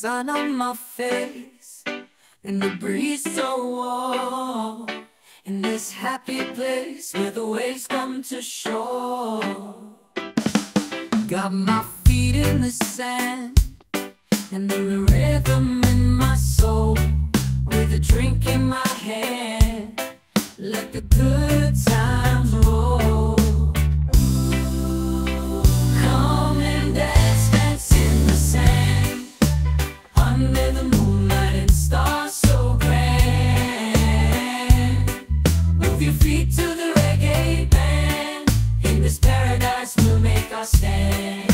Sun on my face and the breeze so warm in this happy place where the waves come to shore. Got my feet in the sand and the rhythm in my soul with a drink in my hand. Let the good times roll. We'll stand.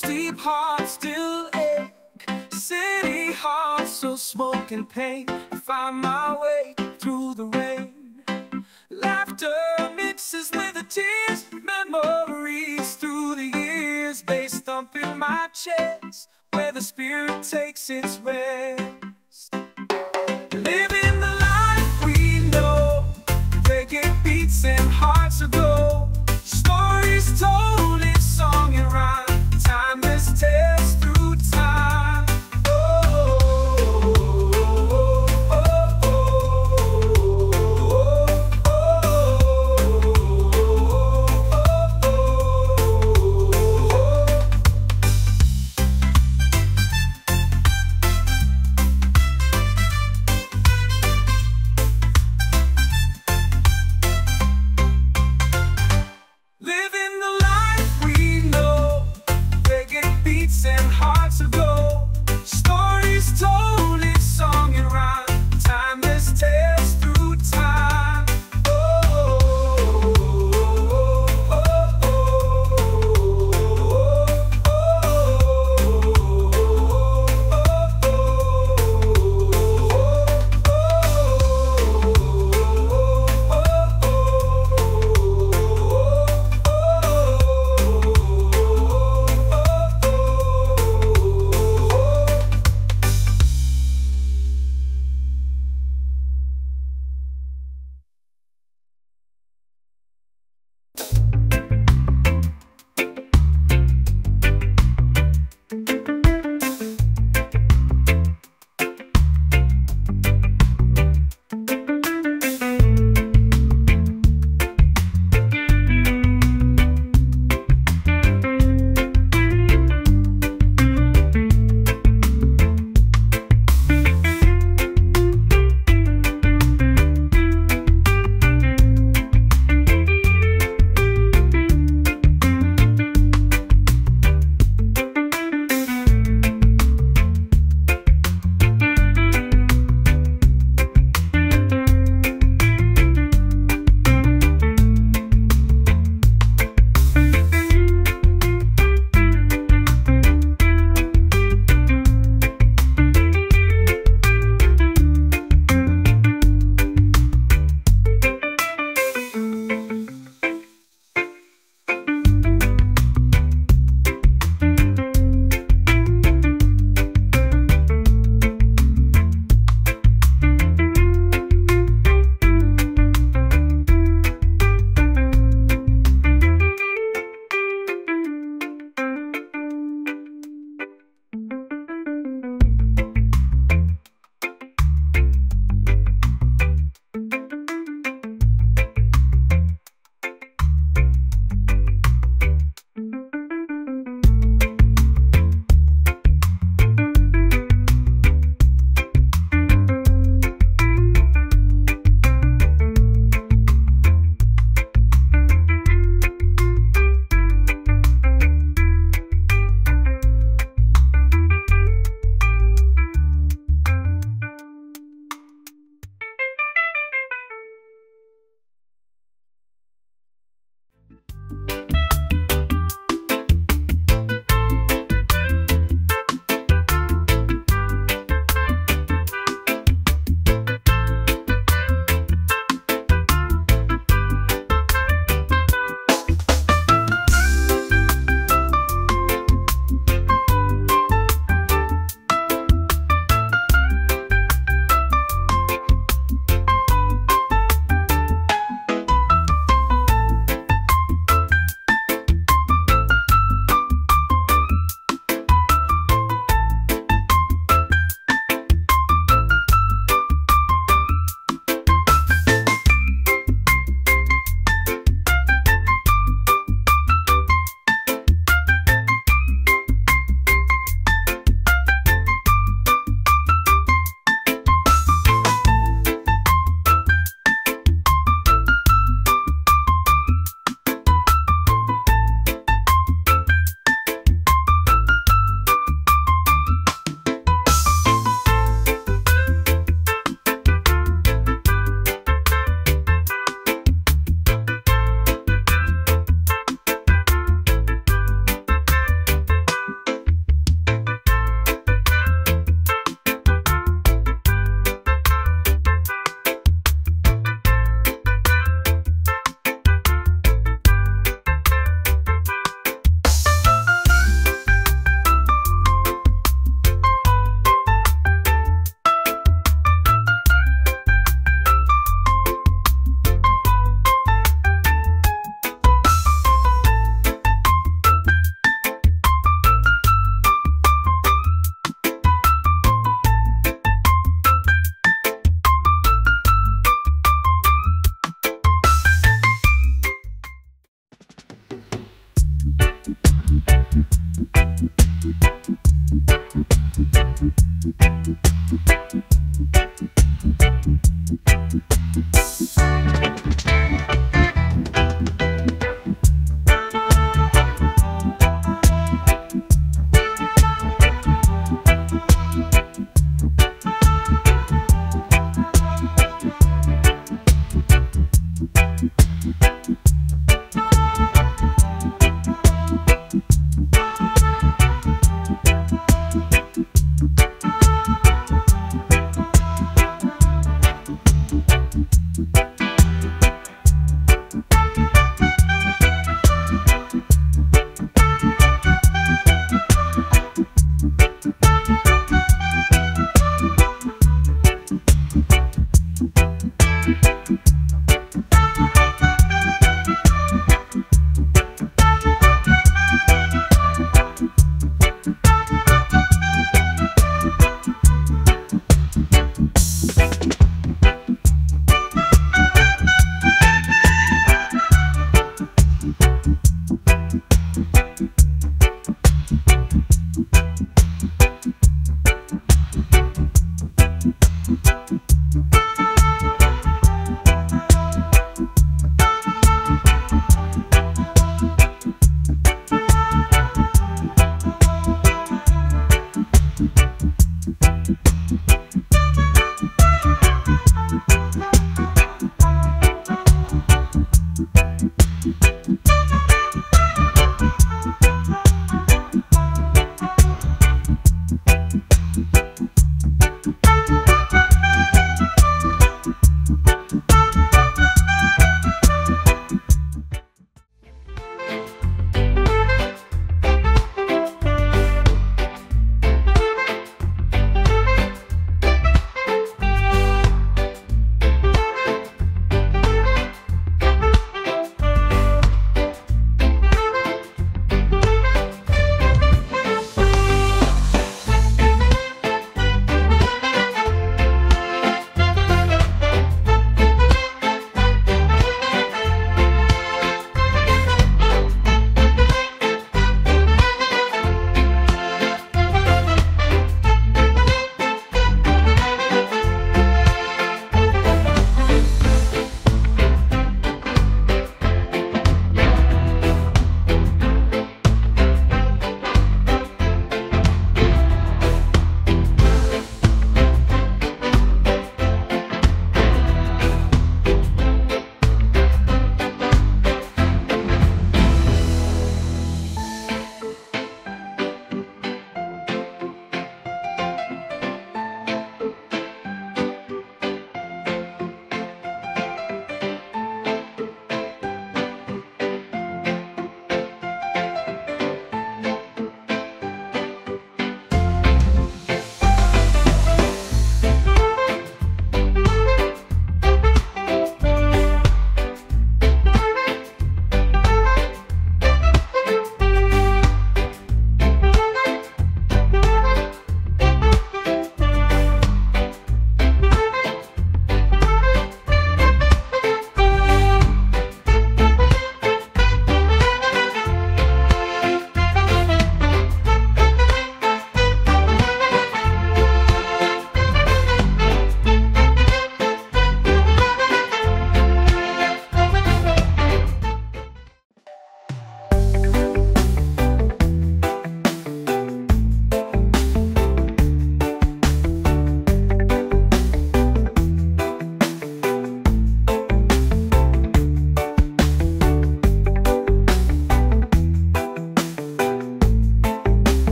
Deep, heart still ache. City heart so smoke and pain. Find my way through the rain. Laughter mixes with the tears. Memories through the years. Bass thumping my chest. Where the spirit takes its rest. Living the life we know. Reggae beats and hearts aglow. Stories told in song and rhyme. Timeless test through